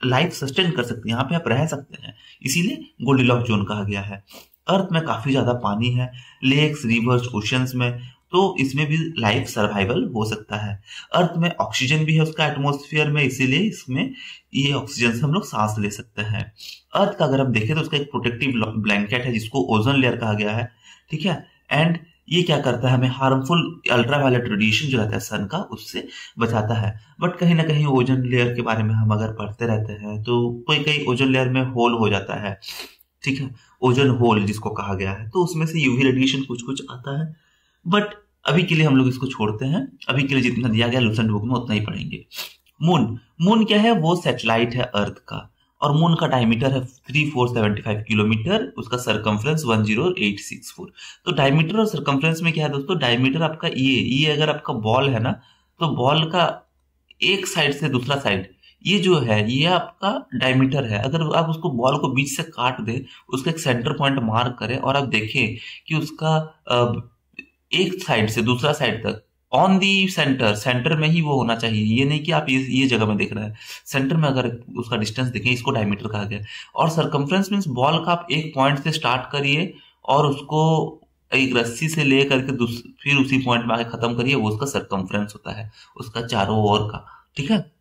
लाइफ सस्टेन कर सकते हैं, यहाँ पे आप रह सकते हैं। इसीलिए गोल्डी लॉक जोन कहा गया है। अर्थ में काफ़ी ज़्यादा पानी है, लेक्स, रिवर्स, ओशंस में तो इसमें भी लाइफ सर्वाइवल हो सकता है। अर्थ में ऑक्सीजन भी है उसका एटमोस्फियर में, इसीलिए इसमें ये ऑक्सीजन से हम लोग सांस ले सकते हैं। अर्थ का अगर हम देखें तो उसका एक प्रोटेक्टिव ब्लैंकेट है जिसको ओजोन लेयर कहा गया है, ठीक है? एंड ये क्या करता है, हमें हार्मफुल अल्ट्रावायलेट रेडिएशन जो रहता है सन का, उससे बचाता है। बट कहीं ना कहीं ओजन लेयर के बारे में हम अगर पढ़ते रहते हैं तो कोई कई ओजन लेयर में होल हो जाता है, ठीक है? ओजन होल जिसको कहा गया है तो उसमें से यूवी रेडिएशन कुछ कुछ आता है। बट अभी के लिए हम लोग इसको छोड़ते हैं। अभी के लिए जितना दिया गया लूसेंट बुक में उतना ही पढ़ेंगे। मून मून क्या है? वो सेटेलाइट है अर्थ का। और मून का डायमीटर है three four seventy five kilometre उसका circumference one zero eight six four तो डायमीटर और सरकमफ्रेंस में क्या है दोस्तों? डायमीटर आपका ये ये अगर आपका बॉल है ना तो बॉल का एक साइड से दूसरा साइड ये जो है, ये आपका डायमीटर है। अगर आप उसको बॉल को बीच से काट दे, उसका एक सेंटर पॉइंट मार्क करें और आप देखें कि उसका एक साइड से दूसरा साइड तक ऑन दी सेंटर सेंटर में ही वो होना चाहिए। ये नहीं कि आप ये ये जगह में देख रहे हैं। सेंटर में अगर उसका डिस्टेंस देखें, इसको डायमीटर कहा गया। और सरकमफ्रेंस मीन्स बॉल का आप एक पॉइंट से स्टार्ट करिए और उसको एक रस्सी से ले करके फिर उसी पॉइंट में आके खत्म करिए, वो उसका सरकमफ्रेंस होता है, उसका चारों ओर का। ठीक है?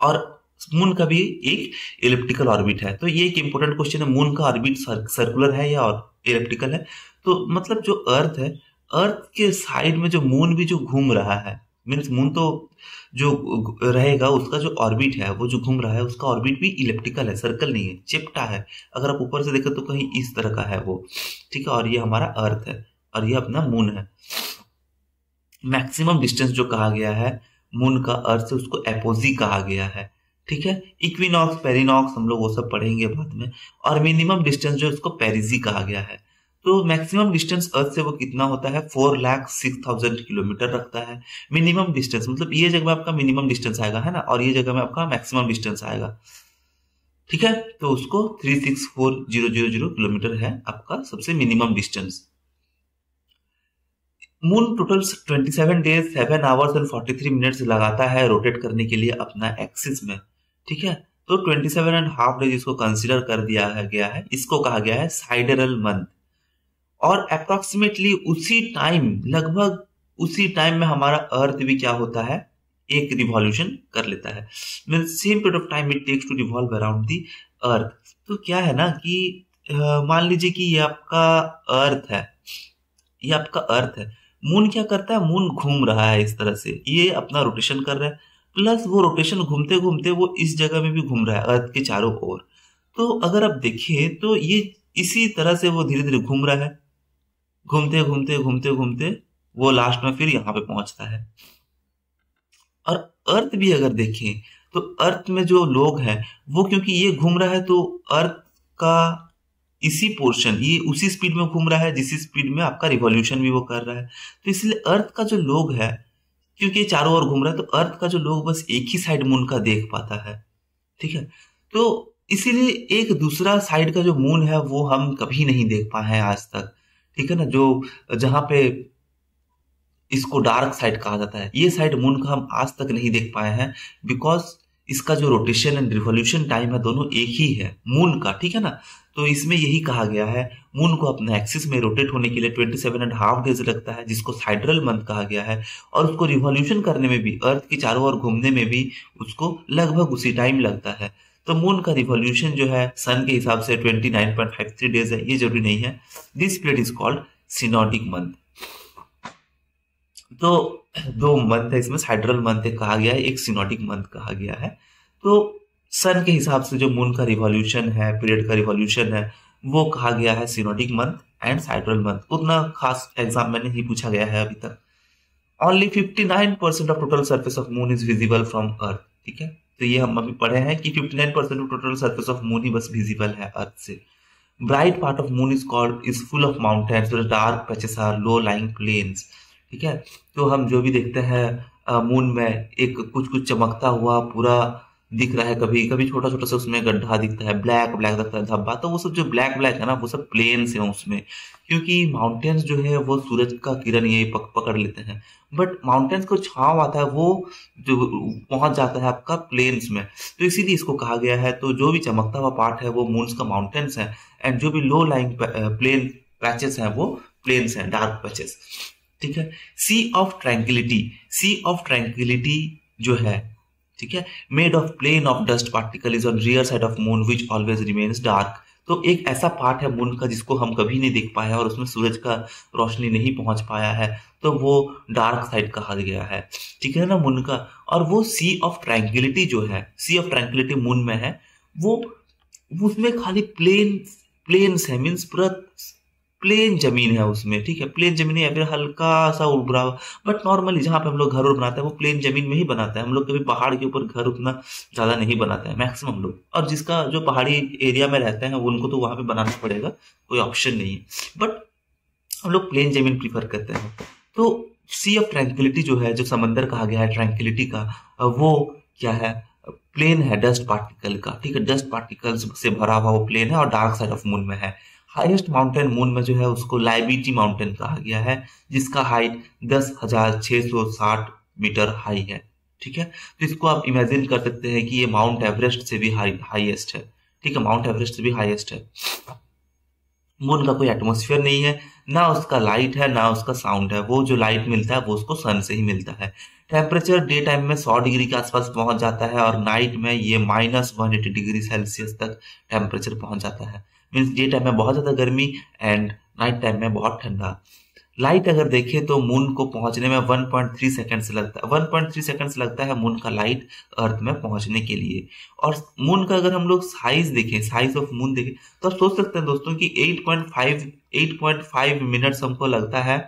और मून का भी एक इलेप्टिकल ऑर्बिट है। तो ये एक इंपॉर्टेंट क्वेश्चन है मून का ऑर्बिट सर्कुलर है या और इलेप्टिकल है? तो मतलब जो अर्थ है अर्थ के साइड में जो मून भी जो घूम रहा है मीन्स मून तो जो रहेगा, उसका जो ऑर्बिट है, वो जो घूम रहा है, उसका ऑर्बिट भी इलेप्टिकल है सर्कल नहीं है, चिपटा है। अगर आप ऊपर से देखें तो कहीं इस तरह का है वो। ठीक है, और ये हमारा अर्थ है, और ये अपना मून है। मैक्सिमम डिस्टेंस जो कहा गया है, मून का अर्थ से उसको एपोजी कहा गया है। ठीक है इक्विनॉक्स पेरिनॉक्स हम लोग वो सब पढ़ेंगे बाद में, और मिनिमम डिस्टेंस जो उसको पेरिजी कहा गया है। तो मैक्सिमम डिस्टेंस अर्थ से वो कितना होता है? Four lakh six thousand kilometre रखता है। मिनिमम डिस्टेंस मतलब ये जगह में आपका मिनिमम डिस्टेंस आएगा, है ना? और ये जगह में आपका मैक्सिमम डिस्टेंस आएगा। ठीक है? तो उसको three six four zero zero zero kilometre है आपका सबसे minimum distance moon total 27 days 7 hours and 43 minutes लगाता है रोटेट करने के लिए अपना एक्सिस में। ठीक है? तो 27 एंड हाफ़ डेज़ इसको कंसीडर कर दिया गया है। इसको कहा गया है साइडरल मंथ और अप्रोक्सीमेटली उसी टाइम लगभग उसी टाइम में हमारा अर्थ भी क्या होता है? एक रिवॉल्यूशन कर लेता है। Mean same period of time it takes to revolve around the earth तो क्या है ना कि मान लीजिए कि ये आपका अर्थ है। ये आपका अर्थ है। मून क्या करता है? मून घूम रहा है इस तरह से। ये अपना रोटेशन कर रहा है। प्लस वो रोटेशन घूमते घूमते वो इस जगह में भी घूम रहा है अर्थ के चारों ओर। तो अगर आप देखिए तो ये इसी तरह से वो धीरे धीरे घूम रहा है। घूमते घूमते घूमते घूमते वो लास्ट में फिर यहाँ पे पहुँचता है। और अर्थ भी अगर देखें तो अर्थ में जो लोग हैं, वो क्योंकि ये घूम रहा है तो अर्थ का इसी पोर्शन ये उसी स्पीड में घूम रहा है, जिस स्पीड में आपका रिवॉल्यूशन भी वो कर रहा है। तो इसलिए अर्थ का जो लोग है, क्योंकि चारों ओर घूम रहा है तो अर्थ का जो लोग बस एक ही साइड मून का देख पाता है, ठीक है? तो इसीलिए एक दूसरा साइड का जो मून है, वो हम कभी नहीं देख पाए हैं आज तक। ठीक है ना, जो, जहाँ पे इसको डार्क साइड कहा जाता है, ये साइड मून का हम आज तक नहीं देख पाए हैं बिकॉज़ इसका जो रोटेशन एंड रिवोल्यूशन टाइम है, दोनों एक ही है मून का, ठीक है ना? तो इसमें यही कहा गया है मून को अपने एक्सिस में रोटेट होने के लिए 27 सेवन एंड हाफ़ डेज़ लगता है, जिसको साइड्रल मंथ कहा गया है, और उसको रिवोल्यूशन करने में भी अर्थ के चारों ओर घूमने में भी, उसको लगभग उसी टाइम लगता है। तो मून का रिवॉल्यूशन जो है सन के हिसाब से 29.53 डेज़ है, ये ज़रूरी नहीं है। This period is called synodic month तो दो मंथ है इसमें साइड्रल मंथ कहा गया है, एक सिनोटिक मंथ कहा गया है। तो सन के हिसाब से जो मून का रिवॉल्यूशन है पीरियड का रिवॉल्यूशन है, वो कहा गया है synodic month and sidereal month उतना खास एग्ज़ाम में नहीं पूछा गया है अभी तक। Only 59 percent of total surface of moon is visible from earth ठीक है? तो ये हम अभी पढ़े हैं कि 59 percent of total surface of moon ही बस विजिबल है अर्थ से। Bright part of moon is called is full of mountains dark patches are low lying plains ठीक है? तो हम जो भी देखते हैं मून में एक कुछ कुछ चमकता हुआ पूरा दिख रहा है कभी कभी छोटा छोटा सा उसमें गड्ढा दिखता है ब्लैक ब्लैक दिखता है धब्बा तो वो सब जो ब्लैक ब्लैक है ना वो सब प्लेन्स है उसमें। क्योंकि माउंटेन्स जो है वो सूरज का किरण यही पक, पकड़ लेते हैं। बट माउंटेन्स को छाव आता है वो जो पहुँच जाता है आपका प्लेन्स में। तो इसीलिए इसको कहा गया है तो जो भी चमकता हुआ पार्ट है वो मून्स का माउंटेन्स है। एंड जो भी लो लाइंग प्लेन पैचेस हैं वो प्लेन्स हैं डार्क पैचेस ठीक है? Sea of tranquillity sea of tranquillity जो है ठीक है? Made of plain of dust particle is on rear side of moon which always remains dark तो एक ऐसा पार्ट है मून का जिसको हम कभी नहीं देख पाया और उसमें सूरज का रोशनी नहीं पहुँच पाया है। तो वो डार्क साइड कहा गया है। ठीक है ना मून का? और वो सी ऑफ़ ट्रैंक्विलिटी जो है सी ऑफ़ ट्रैंक्विलिटी मून में है, वो, उसमें खाली प्लेन प्लेन्स है मीन्स पूरा प्लेन ज़मीन है उसमें, ठीक है? प्लेन ज़मीन या फिर हल्का सा उबरा बट नॉर्मली जहाँ पे हम लोग घर और बनाते हैं, वो प्लेन ज़मीन में ही बनाते हैं। हम लोग कभी पहाड़ के ऊपर घर उतना ज़्यादा नहीं बनाते हैं मैक्सिमम लोग। और जिसका जो पहाड़ी एरिया में रहते हैं, उनको तो वहाँ पे बनाना पड़ेगा, कोई ऑप्शन नहीं है। बट हम लोग प्लेन ज़मीन प्रीफर करते हैं। तो सी ऑफ़ ट्रैंक्विलिटी जो है, जो समंदर कहा गया है ट्रैंक्विलिटी का, वो क्या है? प्लेन है डस्ट पार्टिकल का, ठीक है? डस्ट पार्टिकल्स से भरा हुआ वो प्लेन है और डार्क साइड ऑफ़ मून में है। हाईएस्ट माउंटेन मून में जो है उसको लाइबिटी माउंटेन कहा गया है, जिसका हाइट दस हज़ार छह सौ साठ मीटर हाई है। ठीक है? तो इसको आप इमेजिन कर सकते हैं कि ये माउंट एवरेस्ट से भी हाई, हाईएस्ट है। ठीक है? माउंट एवरेस्ट से भी हाईएस्ट है। मून का कोई एटमोसफियर नहीं है, ना उसका लाइट है, ना उसका साउंड है। वो जो लाइट मिलता है, वो उसको सन से ही मिलता है। टेम्परेचर डे टाइम में 100 डिग्री के आसपास पहुँच जाता है और नाइट में ये माइनस वन डिग्री सेल्सियस तक टेम्परेचर पहुँच जाता है। मीन्स डे टाइम में बहुत ज़्यादा गर्मी एंड नाइट टाइम में बहुत ठंडा। लाइट अगर देखें तो मून को पहुँचने में 1.3 सेकंड्स लगता है 1.3 सेकंड्स लगता है मून का लाइट अर्थ में पहुँचने के लिए। और मून का अगर हम लोग साइज़ देखें साइज़ ऑफ़ मून देखें तो आप सोच सकते हैं दोस्तों कि 8.5 8.5 मिनट्स हमको लगता है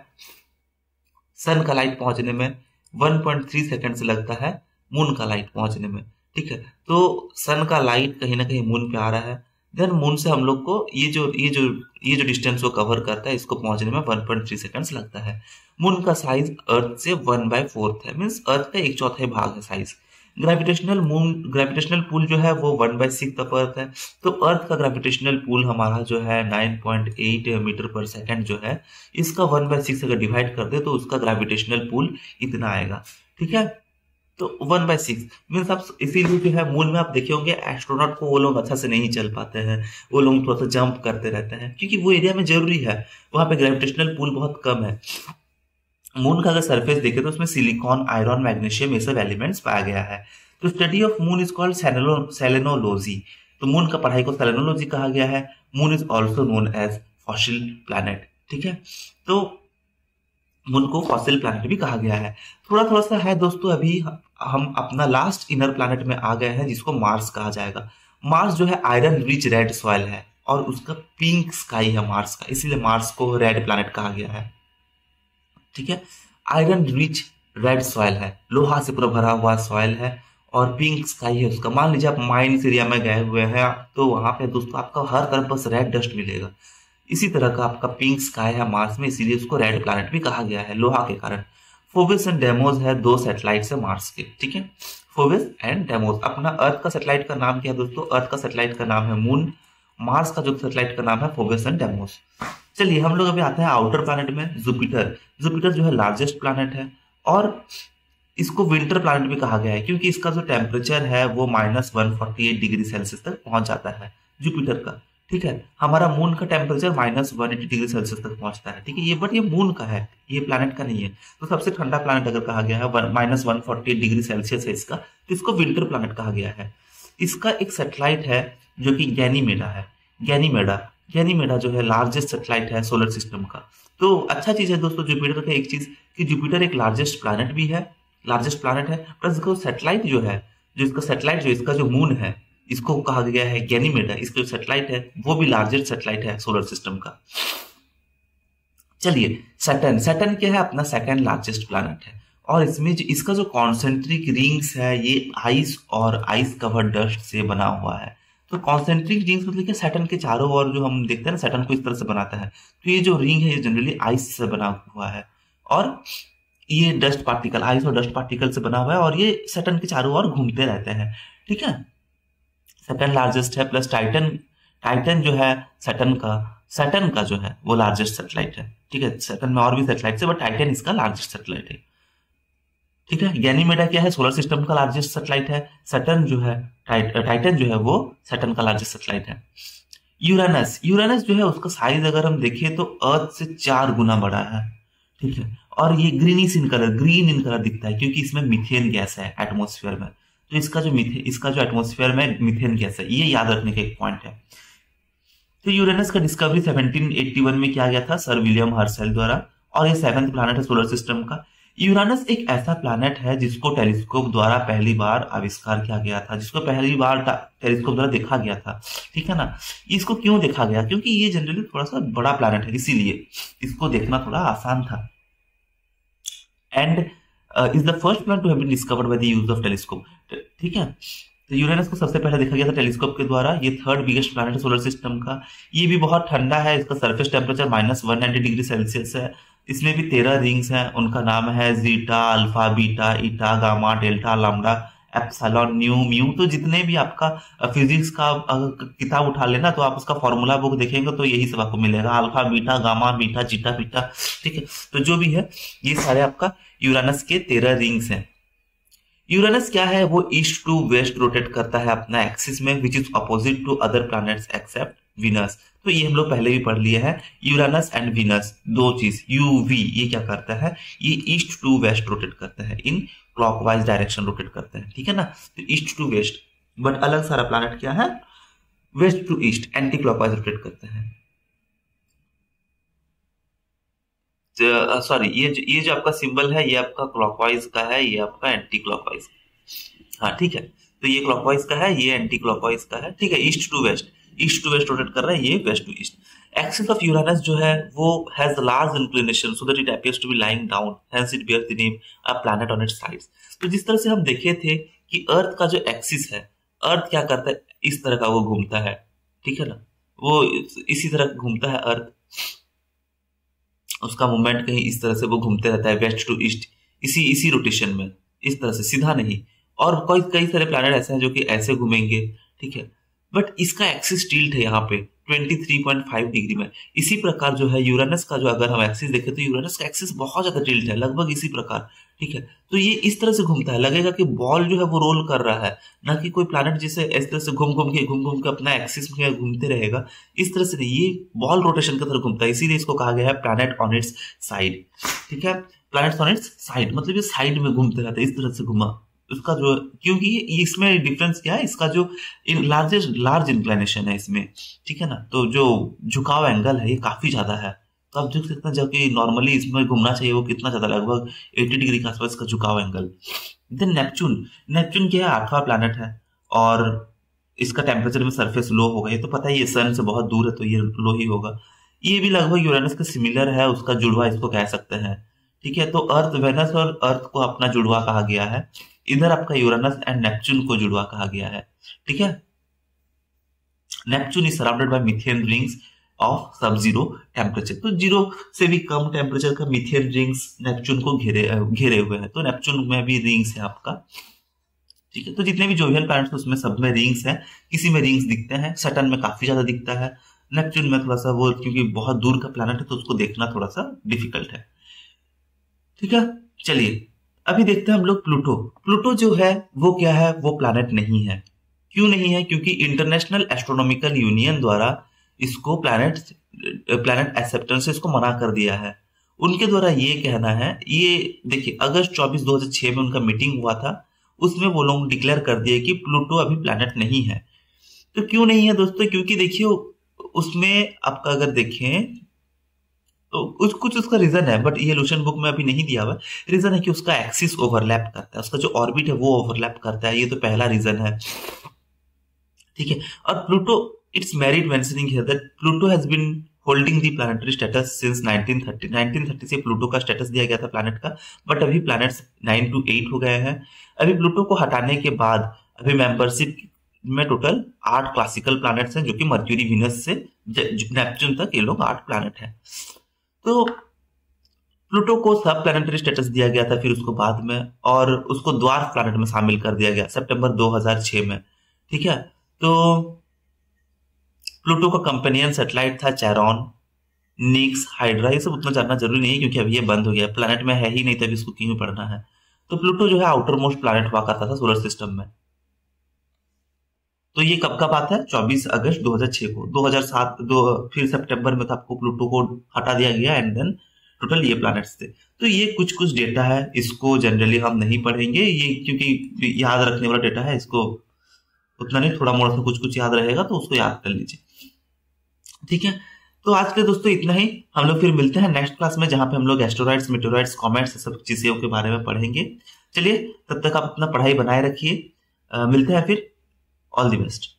सन का लाइट पहुँचने में 1.3 सेकंड्स लगता है मून का लाइट पहुँचने में। ठीक है? तो सन का लाइट कहीं ना कहीं मून पे आ रहा है। देन मून से हम लोग को ये जो ये जो ये जो डिस्टेंस वो कवर करता है, इसको पहुँचने में 1.3 सेकंड्स लगता है। मून का साइज़ अर्थ से वन बाय फोर्थ है मीन्स अर्थ का एक चौथाई भाग है size gravitational moon gravitational pull जो है वो one by six of earth है। तो अर्थ का ग्रेविटेशनल पुल हमारा जो है 9.8 मीटर पर सेकेंड जो है, इसका वन बाय सिक्स अगर डिवाइड कर दे तो उसका ग्रेविटेशनल पुल इतना आएगा। ठीक है? तो वन बाय सिक्स मीन्स आप इसीलिए जो है मून में आप देखे होंगे एस्ट्रोनॉट को वो लोग अच्छा से नहीं चल पाते हैं, वो लोग थोड़ा सा जंप करते रहते हैं, क्योंकि वो एरिया में ज़रूरी है, वहाँ पे ग्रेविटेशनल पुल बहुत कम है। मून का अगर सरफेस देखे तो उसमें सिलिकॉन आयरन मैग्नीशियम ये सब एलिमेंट्स पाया गया है। तो study of moon is called selenology तो मून का पढ़ाई को सेलेनोलॉजी कहा गया है। Moon is also known as fossil planet ठीक है? तो मून को फॉसिल प्लैनेट भी कहा गया है। थोड़ा थोड़ा सा है दोस्तों, अभी हम अपना लास्ट इनर प्लैनेट में आ गए हैं, जिसको मार्स कहा जाएगा। मार्स जो है आयरन रिच रेड सॉइल है, और उसका पिंक स्काई है मार्स का, इसीलिए मार्स को रेड प्लैनेट कहा गया है। ठीक है? आयरन रिच रेड सॉइल है, लोहा से पूरा भरा हुआ सॉइल है, और पिंक स्काई है उसका। मान लीजिए आप माइंस एरिया में गए हुए हैं तो वहाँ पे दोस्तों आपका हर तरफ़ बस रेड डस्ट मिलेगा। इसी तरह का आपका पिंक स्काई है मार्स में, इसीलिए उसको रेड प्लैनेट भी कहा गया है, लोहा के कारण। फोबिस एंड डेमोज है दो सैटेलाइट है मार्स के, ठीक है? फोबिस एंड डेमोज, अपना अर्थ का सैटेलाइट का नाम क्या है दोस्तों? अर्थ का सैटेलाइट का नाम है मून, मार्स का जो सैटेलाइट का नाम है फोबिस एंड डेमोज। चलिए, हम लोग अभी आते हैं आउटर प्लैनेट में, जुपिटर। जुपिटर जो है लार्जेस्ट प्लैनेट है, और इसको विंटर प्लैनेट भी कहा गया है, क्योंकि इसका जो टेम्परेचर है वो minus one forty eight degree Celsius तक पहुँच जाता है जुपिटर का। ठीक है? हमारा मून का temperature minus one eighty degree Celsius तक पहुँचता है, ठीक है? ये बट ये मून का है, ये प्लैनेट का नहीं है। तो सबसे ठंडा प्लैनेट अगर कहा गया है minus one forty degree Celsius है इसका तो इसको विंटर प्लैनेट कहा गया है। इसका एक सेटेलाइट है जो कि गैनीमेडा है गैनीमेडा गैनीमेडा जो है लार्जेस्ट सेटेलाइट है सोलर सिस्टम का। तो अच्छा चीज़ है दोस्तों जुपिटर का एक चीज़ कि जुपिटर एक लार्जेस्ट प्लैनेट भी है लार्जेस्ट प्लानट है प्लस इसका सेटेलाइट जो है, जो इसका सेटेलाइट जो इसका जो मून है इसको कहा गया है गैनीमेडा इसका जो सेटेलाइट है, वो भी लार्जेस्ट सेटेलाइट है सोलर सिस्टम का। चलिए सैटर्न सैटर्न क्या है? अपना सेकेंड लार्जेस्ट प्लैनेट है। और इसमें जो, इसका जो कॉन्सेंट्रिक रिंग्स है, ये आइस और आइस कवर डस्ट से बना हुआ है। तो कॉन्सेंट्रिक रिंग्स मतलब क्या सैटर्न के चारों ओर जो हम देखते हैं ना सैटर्न को इस तरह से बनाता है। तो ये जो रिंग है, ये जनरली आइस से बना हुआ है। और ये डस्ट पार्टिकल आइस और डस्ट पार्टिकल से बना हुआ है और ये सैटर्न के चारों ओर घूमते रहते हैं। ठीक है? सेकंड लार्जेस्ट है प्लस टाइटन टाइटन जो है सैटर्न का सैटर्न का जो है, वो लार्जेस्ट सेटेलाइट है। ठीक है? सैटर्न में और भी सेटेलाइट है बट टाइटन इसका लार्जेस्ट सेटेलाइट है। ठीक है? गैनीमेडा क्या है? सोलर सिस्टम का लार्जेस्ट सेटेलाइट है। सैटर्न जो है टाइटन जो है, वो सैटर्न का लार्जेस्ट सेटेलाइट है। यूरानस यूरानस जो है, उसका साइज़ अगर हम देखें तो अर्थ से चार गुना बड़ा है। ठीक है? और ये greenish in colour green in colour दिखता है, क्योंकि इसमें मिथेन गैस है एटमोस्फेयर में। तो इसका जो मिथे, इसका जो एटमोस्फेयर में मिथेन गैस है, ये याद रखने का एक पॉइंट है। तो यूरेनस का डिस्कवरी 1781 में किया गया था, सर विलियम हर्सेल द्वारा, और ये सेवेंथ प्लैनेट है सोलर सिस्टम का। यूरानस एक ऐसा प्लैनेट है जिसको टेलीस्कोप द्वारा पहली बार आविष्कार किया गया था, जिसको पहली बार टेलीस्कोप द्वारा देखा गया था। ठीक है ना? इसको क्यों देखा गया? क्योंकि ये जनरली थोड़ा सा बड़ा प्लैनेट है, इसीलिए इसको देखना थोड़ा आसान था। And is the first planet to have been discovered by the use of telescope ठीक है? तो यूरेनस को सबसे पहले देखा गया था टेलीस्कोप के द्वारा, ये थर्ड बिगेस्ट प्लैनेट है सोलर सिस्टम का। ये भी बहुत ठंडा है, इसका surface temperature minus one ninety degree Celsius है। इसमें भी तेरह रिंग्स हैं, उनका नाम है zeta alpha beta eta gamma delta lambda epsilon nu mu तो जितने भी आपका फिजिक्स का किताब उठा लेना तो आप उसका फॉर्मूला बुक देखेंगे तो यही सब आपको मिलेगा। Alpha beta gamma beta zeta beta ठीक है? तो जो भी है, ये सारे आपका यूरानस के तेरह रिंग्स हैं। यूरेनस क्या है? वो ईस्ट टू वेस्ट रोटेट करता है अपना एक्सिस में which is opposite to other planets except Venus तो ये हम लोग पहले भी पढ़ लिए हैं। यूरानस एंड विनस दो चीज़। यू वी ये क्या करता है? ये ईस्ट टू वेस्ट रोटेट करता है। इन क्लॉकवाइज डायरेक्शन रोटेट करता है। ठीक है ना? तो ईस्ट टू वेस्ट बट अलग सारा प्लैनेट क्या है? West to east anticlockwise rotate करते है। सॉरी ये जो ये जो आपका सिंबल है, ये आपका क्लॉकवाइज का है, ये आपका एंटी क्लॉकवाइज हाँ। ठीक है। तो ये क्लॉकवाइज का है, ये एंटी क्लॉकवाइज का है, ठीक है। East to west east to west rotate कर रहा है, ये west to east axis of Uranus जो है, वो has large inclination so that it appears to be lying down hence it bears the name a planet on its sides तो जिस तरह से हम देखे थे कि अर्थ का जो एक्सिस है अर्थ क्या करता है? इस तरह का वो घूमता है, ठीक है ना? वो इसी तरह घूमता है अर्थ उसका मूवमेंट कहीं इस तरह से वो घूमते रहता है वेस्ट टू ईस्ट इसी इसी रोटेशन में, इस तरह से, सीधा नहीं। और कोई, कई सारे प्लानट ऐसे हैं जो कि ऐसे घूमेंगे, ठीक है? बट इसका एक्सिस टिल्ट है यहाँ पे 23.5 डिग्री में। इसी प्रकार जो है यूरानस का जो अगर हम एक्सिस देखें तो यूरानस का एक्सिस बहुत ज़्यादा टिल्ट है, लगभग इसी प्रकार, ठीक है? तो ये इस तरह से घूमता है। लगेगा कि बॉल जो है वो रोल कर रहा है, ना कि कोई प्लानट जिसे इस तरह से घूम घूम के घूम घूम के अपना एक्सिस में घूमते रहेगा। इस तरह से ये बॉल रोटेशन की तरह घूमता है, इसीलिए इसको कहा गया है प्लानट ऑन इट्स साइड ठीक है? प्लैनेट्स ऑन इट्स साइड मतलब ये साइड में घूमते रहते इस तरह से घुमा। उसका जो, क्योंकि इसमें डिफरेंस क्या है? इसका जो लार्जेस्ट लार्ज इंक्लाइनेशन है इसमें, ठीक है ना? तो जो झुकाव एंगल है, ये काफ़ी ज़्यादा है। तो आप देख सकते हैं, जबकि नॉर्मली इसमें घूमना चाहिए, वो कितना ज़्यादा, लगभग 80 डिग्री के आसपास का झुकाव एंगल देन नेपच्यून नेपच्यून क्या है? आठवां प्लानट है। और इसका टेम्परेचर में सरफेस लो होगा। ये तो पता ही है सन से बहुत दूर है तो ये लो ही होगा। ये भी लगभग यूरेनस के सिमिलर है, उसका जुड़वा इसको कह सकते हैं, ठीक है? तो अर्थ वेनस और अर्थ को अपना जुड़वा कहा गया है। इधर आपका यूरेनस एंड नेपच्यून को जुड़वा कहा गया है। ठीक है? Neptune is surrounded by methane rings of sub zero temperature तो ज़ीरो से भी कम टेम्परेचर का मिथेन रिंग्स नेपच्यून को घेरे घेरे हुए हैं। तो नेपच्यून में भी रिंग्स है आपका। ठीक है? तो जितने भी जोवियल प्लैनेट्स उसमें सब में रिंग्स हैं। किसी में रिंग्स दिखते हैं। सटन में काफ़ी ज़्यादा दिखता है। नेपच्यून में थोड़ा सा वो, क्योंकि बहुत दूर का प्लानट है तो उसको देखना थोड़ा सा डिफ़िकल्ट है। ठीक है? चलिए। अभी देखते हैं हम लोग प्लूटो। प्लूटो जो है, वो क्या है? वो प्लानट नहीं है। क्यों नहीं है? क्योंकि इंटरनेशनल एस्ट्रोनॉमिकल यूनियन द्वारा इसको प्लानट प्लानट एक्सेप्टेंस इसको मना कर दिया है। उनके द्वारा ये कहना है, ये देखिए, अगस्त 24 2006 में उनका मीटिंग हुआ था। उसमें वो लोग डिक्लेयर कर दिए कि प्लूटो अभी प्लानट नहीं है। तो क्यों नहीं है दोस्तों? क्योंकि देखिए, उसमें आपका अगर देखें तो कुछ कुछ उसका रीजन है बट ये लोशन बुक में अभी नहीं दिया हुआ। रीजन है कि उसका एक्सिस ओवरलैप करता है, उसका जो ऑर्बिट है वो ओवरलैप करता है, ये तो पहला रीजन है। ठीक है, और Pluto its merit mentioning here that Pluto has been holding the planetary status since 1930 1930 से प्लूटो का स्टेटस दिया गया था प्लैनेट का बट अभी प्लैनेट्स 9 टू 8 हो गए हैं। अभी प्लूटो को हटाने के बाद अभी मेंबरशिप में टोटल आठ क्लासिकल प्लैनेट्स हैं, जो कि मर्क्यूरी विनस से नेपच्यून तक ये लोग आठ प्लैनेट हैं। तो प्लूटो को सब प्लानिटरी स्टेटस दिया गया था फिर उसको बाद में, और उसको द्वार प्लानट में शामिल कर दिया गया, सितंबर 2006 में। ठीक है? तो प्लूटो का कंपेनियन सेटेलाइट था चैरॉन, निक्स, हाइड्रा, ये सब उतना जानना ज़रूरी नहीं है क्योंकि अभी ये बंद हो गया प्लानट में है ही नहीं, तभी इसको क्यों पढ़ना है? तो प्लूटो जो है आउटर मोस्ट प्लानट हुआ करता था सोलर सिस्टम में। तो ये कब का बात है? 24 अगस्त 2006 को। 2007 दो, फिर सितंबर में तो आपको प्लूटो को हटा दिया गया एंड देन टोटल ये प्लैनेट्स थे। तो ये कुछ कुछ डेटा है, इसको जनरली हम नहीं पढ़ेंगे। ये क्योंकि याद रखने वाला डेटा है, इसको उतना नहीं, थोड़ा मोड़ा सा कुछ कुछ याद रहेगा तो उसको याद कर लीजिए। ठीक है? तो आज के दोस्तों इतना ही। हम लोग फिर मिलते हैं नेक्स्ट क्लास में, जहाँ पे हम लोग एस्ट्रोराइड्स मेटोराइड्स कॉमेट्स सब चीज़ों के बारे में पढ़ेंगे। चलिए, तब तक आप अपना पढ़ाई बनाए रखिए। मिलते हैं फिर। All the best.